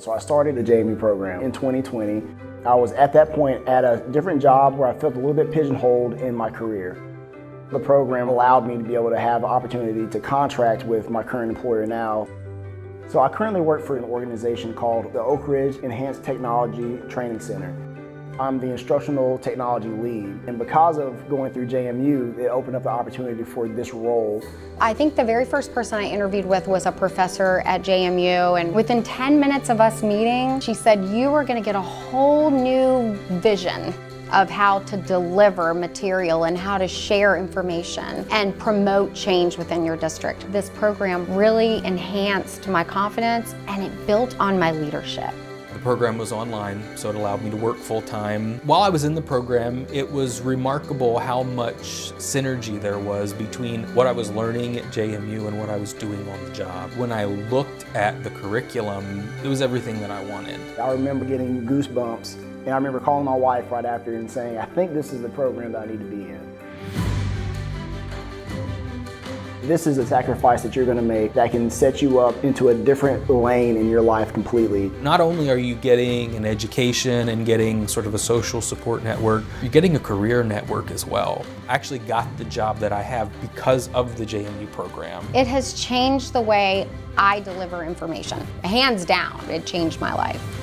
So I started the JMU program in 2020. I was at that point at a different job where I felt a little bit pigeonholed in my career. The program allowed me to be able to have the opportunity to contract with my current employer now. So I currently work for an organization called the Oak Ridge Enhanced Technology Training Center. I'm the instructional technology lead. And because of going through JMU, it opened up the opportunity for this role. I think the very first person I interviewed with was a professor at JMU. And within 10 minutes of us meeting, she said, You are going to get a whole new vision of how to deliver material and how to share information and promote change within your district. This program really enhanced my confidence and it built on my leadership. The program was online, so it allowed me to work full time. While I was in the program, it was remarkable how much synergy there was between what I was learning at JMU and what I was doing on the job. When I looked at the curriculum, it was everything that I wanted. I remember getting goosebumps, and I remember calling my wife right after and saying, I think this is the program that I need to be in. This is a sacrifice that you're going to make that can set you up into a different lane in your life completely. Not only are you getting an education and getting sort of a social support network, you're getting a career network as well. I actually got the job that I have because of the JMU program. It has changed the way I deliver information. Hands down, it changed my life.